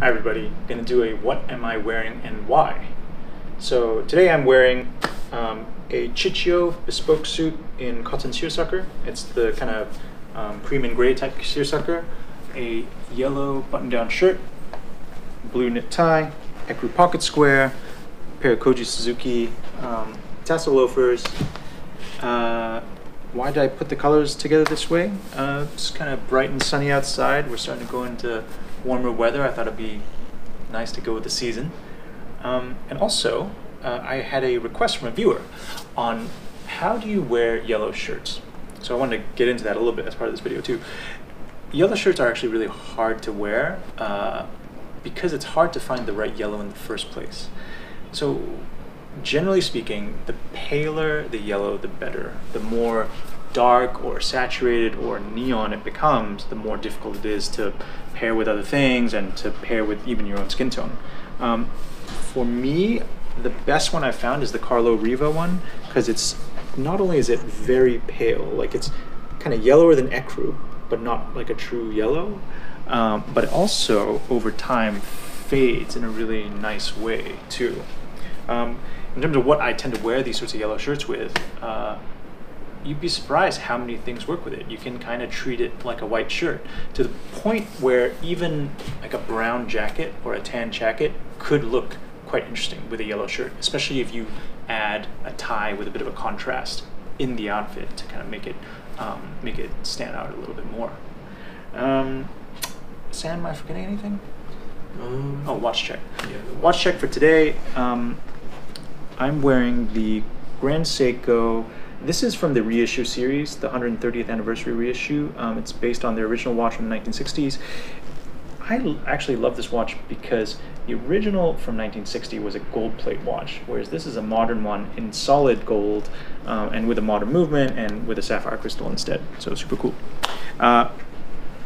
Hi everybody, gonna do a what am I wearing and why. So today I'm wearing um, a Ciccio bespoke suit in cotton seersucker. It's the kind of um, cream and gray type seersucker. A yellow button-down shirt, blue knit tie, ecru pocket square, pair of Koji Suzuki um, tassel loafers. Uh, why did I put the colors together this way? Uh, it's kind of bright and sunny outside. We're starting to go into warmer weather. I thought it'd be nice to go with the season. Um, and also, uh, I had a request from a viewer on how do you wear yellow shirts. So I wanted to get into that a little bit as part of this video too. Yellow shirts are actually really hard to wear uh, because it's hard to find the right yellow in the first place. So generally speaking, the paler the yellow, the better. The more dark or saturated or neon it becomes, the more difficult it is to pair with other things and to pair with even your own skin tone. Um, for me, the best one I found is the Carlo Riva one because it's not only is it very pale, like it's kind of yellower than ecru, but not like a true yellow, um, but also over time fades in a really nice way too. Um, in terms of what I tend to wear these sorts of yellow shirts with, uh, you'd be surprised how many things work with it. You can kind of treat it like a white shirt to the point where even like a brown jacket or a tan jacket could look quite interesting with a yellow shirt, especially if you add a tie with a bit of a contrast in the outfit to kind of make it um, make it stand out a little bit more. Um, Sam, am I forgetting anything? Um, Oh, watch check. Yeah. Watch check for today. Um, I'm wearing the Grand Seiko. This is from the reissue series, the 130th anniversary reissue. Um, it's based on the original watch from the 1960s. I actually love this watch because the original from 1960 was a gold plate watch, whereas this is a modern one in solid gold um, and with a modern movement and with a sapphire crystal instead. So super cool. Uh,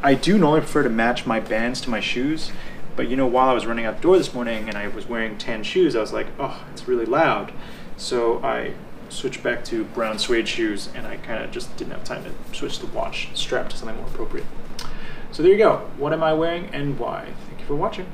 I do normally prefer to match my bands to my shoes, but you know, while I was running out the door this morning and I was wearing tan shoes, I was like, oh, it's really loud. So I switched back to brown suede shoes and I kind of just didn't have time to switch the watch strap to something more appropriate. So there you go. What am I wearing and why? Thank you for watching.